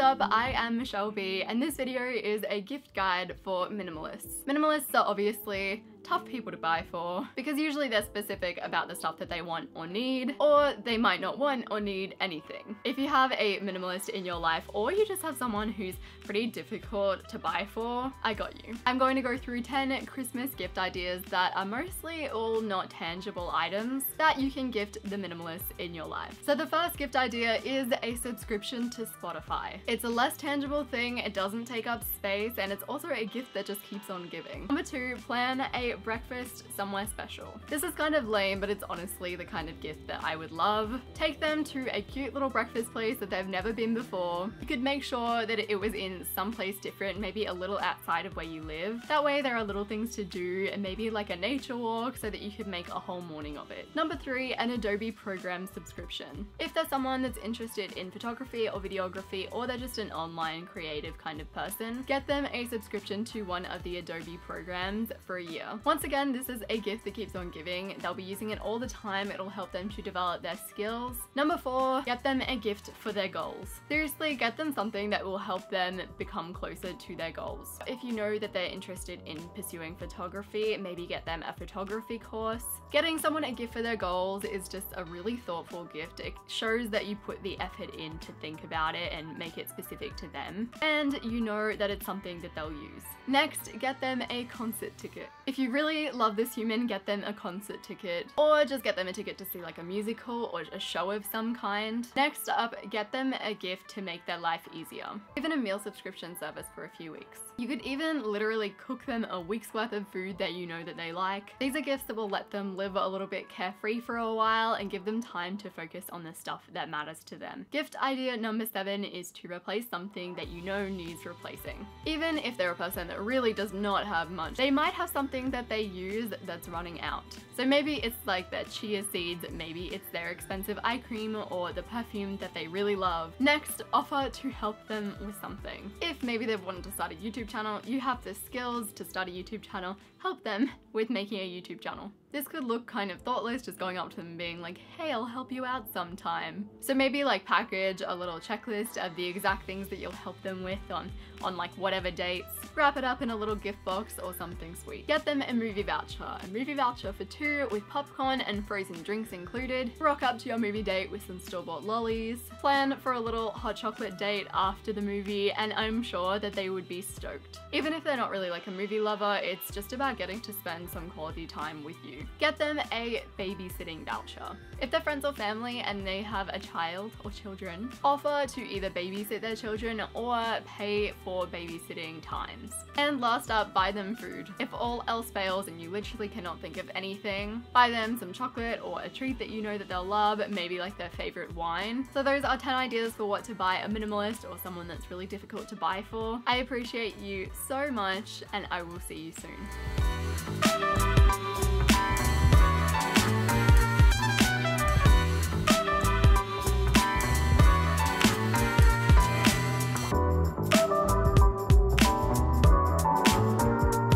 up? I am Michelle B and this video is a gift guide for minimalists. Minimalists are obviously tough people to buy for because usually they're specific about the stuff that they want or need or they might not want or need anything. If you have a minimalist in your life or you just have someone who's pretty difficult to buy for, I got you. I'm going to go through 10 Christmas gift ideas that are mostly all not tangible items that you can gift the minimalist in your life. So the first gift idea is a subscription to Spotify. It's a less tangible thing, it doesn't take up space, and it's also a gift that just keeps on giving. Number two, plan a breakfast somewhere special. This is kind of lame, but it's honestly the kind of gift that I would love. Take them to a cute little breakfast place that they've never been before. You could make sure that it was in some place different, maybe a little outside of where you live. That way there are little things to do and maybe like a nature walk so that you could make a whole morning of it. Number three, an Adobe program subscription. If there's someone that's interested in photography or videography or they're just an online creative kind of person, get them a subscription to one of the Adobe programs for a year. Once again, this is a gift that keeps on giving. They'll be using it all the time. It'll help them to develop their skills. Number four, get them a gift for their goals. Seriously, get them something that will help them become closer to their goals. If you know that they're interested in pursuing photography, maybe get them a photography course. Getting someone a gift for their goals is just a really thoughtful gift. It shows that you put the effort in to think about it and make it specific to them. And you know that it's something that they'll use. Next, get them a concert ticket. If you really love this human, get them a concert ticket or just get them a ticket to see like a musical or a show of some kind. Next up, get them a gift to make their life easier. Even a meal subscription service for a few weeks. You could even literally cook them a week's worth of food that you know that they like. These are gifts that will let them live a little bit carefree for a while and give them time to focus on the stuff that matters to them. Gift idea number seven is to replace something that you know needs replacing. Even if they're a person that really does not have much, they might have something that they use that's running out. So maybe it's like their chia seeds, maybe it's their expensive eye cream or the perfume that they really love. Next, offer to help them with something. If maybe they've wanted to start a YouTube channel, you have the skills to start a YouTube channel, help them with making a YouTube channel. This could look kind of thoughtless, just going up to them being like, hey, I'll help you out sometime. So maybe like package a little checklist of the exact things that you'll help them with on, on like whatever dates. Wrap it up in a little gift box or something sweet. Get them a movie voucher. A movie voucher for two with popcorn and frozen drinks included. Rock up to your movie date with some store-bought lollies. Plan for a little hot chocolate date after the movie and I'm sure that they would be stoked. Even if they're not really like a movie lover, it's just about getting to spend some quality time with you. Get them a babysitting voucher. If they're friends or family and they have a child or children, offer to either babysit their children or pay for babysitting times. And last up, buy them food. If all else and you literally cannot think of anything, buy them some chocolate or a treat that you know that they'll love, maybe like their favorite wine. So those are 10 ideas for what to buy a minimalist or someone that's really difficult to buy for. I appreciate you so much and I will see you soon.